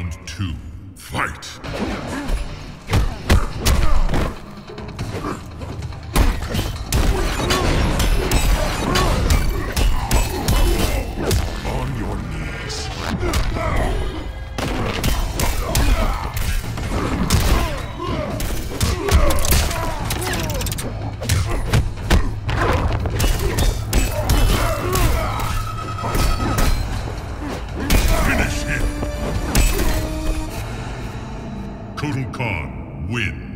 Round two. Fight! On your knees. Kotal Khan wins.